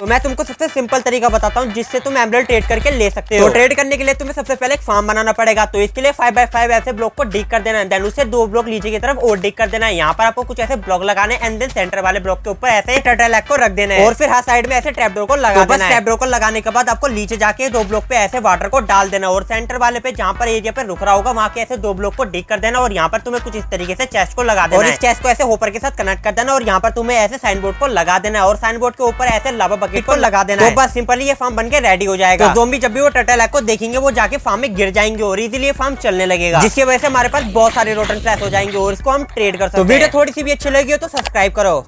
तो मैं तुमको सबसे सिंपल तरीका बताता हूँ जिससे तुम एमरल ट्रेड करके ले सकते हो। तो ट्रेड करने के लिए तुम्हें सबसे पहले एक फार्म बनाना पड़ेगा। तो इसके लिए फाइव बाय फाइव ऐसे ब्लॉक को डिक कर देना देन उसे दो ब्लॉक नीचे की तरफ़ और डिक कर देना है। यहाँ पर आपको कुछ ऐसे ब्लॉक लगाने एंड देन सेंटर वाले ब्लॉक के ऊपर ऐसे टर्टल को रख देना है। और फिर हर साइड में ऐसे ट्रैप डोर को लगा तो देना ट्रैप डोर को लगाने के बाद आपको नीचे जाके दो ब्लॉक पे ऐसे वाटर को डाल देना और सेंटर वाले पे जहाँ पर एरिया पे रुक रहा होगा वहाँ के ऐसे दो ब्लॉक को डिक कर देना और यहाँ पर तुम्हें कुछ इस तरीके से चेस्ट को लगा देना और इस चेस्ट को ऐसे होपर के साथ कनेक्ट कर देना और यहाँ पर तुम्हें ऐसे साइन बोर्ड को लगा देना और साइन बोर्ड के ऊपर ऐसे लावा बकेट को लगा देना तो बस सिंपली ये फार्म बन के रेडी हो जाएगा। तो भी जब भी वो टटल को देखेंगे वो जाके फार्म में गिर जाएँगे और इसीलिए फार्म चलने लगेगा। जिसकी वजह से हमारे पास बहुत सारे रोटन फ्लैश हो जाएँगे और इसको हम ट्रेड कर सकते तो हैं। तो वीडियो थोड़ी सी भी अच्छी लगी हो तो सब्सक्राइब करो।